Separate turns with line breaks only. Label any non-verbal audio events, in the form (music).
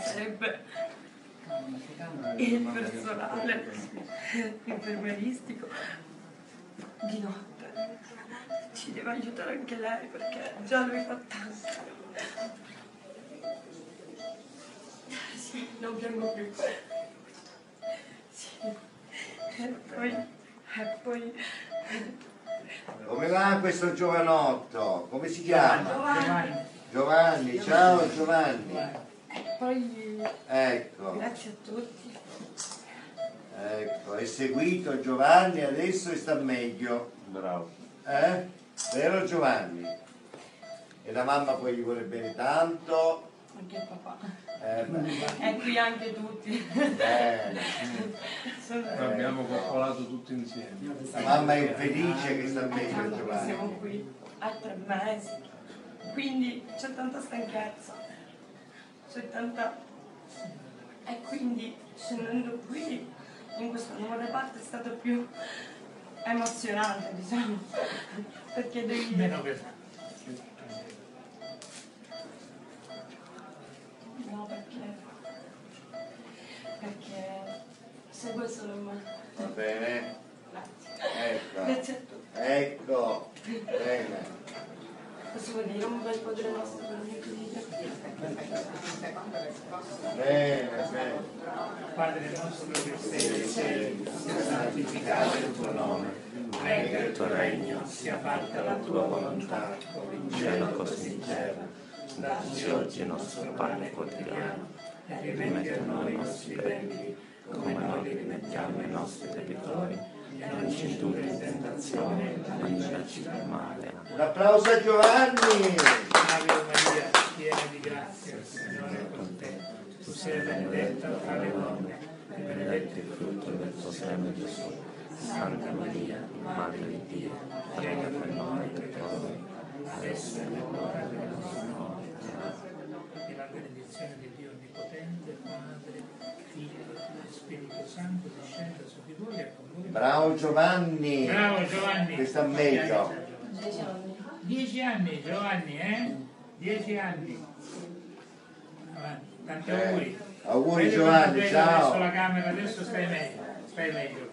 sarebbe il personale infermieristico di notte ci deve aiutare anche lei perché già lui fa tanto. Sì, non piango più. Sì. E poi, e poi
Come va questo giovanotto? Come si chiama?
Giovanni,
Giovanni, ciao Giovanni.
Poi
Ecco,
grazie a tutti.
ecco, è seguito Giovanni adesso e sta meglio.
Bravo.
Eh? Vero Giovanni? E la mamma poi gli vuole bene tanto.
Anche il papà.
Eh,
E qui anche tutti.
bene.
Sono-
Abbiamo coccolato tutti insieme.
La mamma è felice che sta meglio
Tanto che siamo
Giovanni.
qui a tre mesi, quindi c'è tanta stanchezza, c'è tanta... E quindi scendendo qui, in questa nuova reparto, è stato più emozionante, diciamo, (laughs) perché devi...
Meno per
No, perché... Perché segue solo me.
Va bene?
Grazie.
Ecco,
Grazie a tutti.
ecco, bene.
Possiamo dire un bel nostro per mio figlio.
Bene, bene.
Padre nostro che sei nei cieli, sia santificato il tuo nome, venga il tuo regno, sia fatta la tua volontà, come in cielo così in terra. Dacci oggi il nostro pane quotidiano e rimetti a noi i nostri debiti, come noi li rimettiamo ai nostri debitori, e non ci indurre in tentazione, ma liberaci dal male.
Un applauso a Giovanni.
Ave Maria, piena di grazia, il Signore è con te. Tu sei benedetta tra le donne, e benedetto il frutto del tuo seno Gesù. Santa Maria, Madre di Dio, prega per noi peccatori, adesso è l'ora della nostra morte. E la benedizione di Dio Onnipotente, Padre, Figlio e Spirito Santo, discenda su di voi e con voi.
Bravo Giovanni.
Bravo Giovanni!
Che sta meglio.
Dieci anni.
Dieci anni Giovanni, eh? Dieci anni. Tanti
Eh,
auguri.
auguri Giovanni, ciao.
Adesso la camera, adesso stai meglio, stai meglio.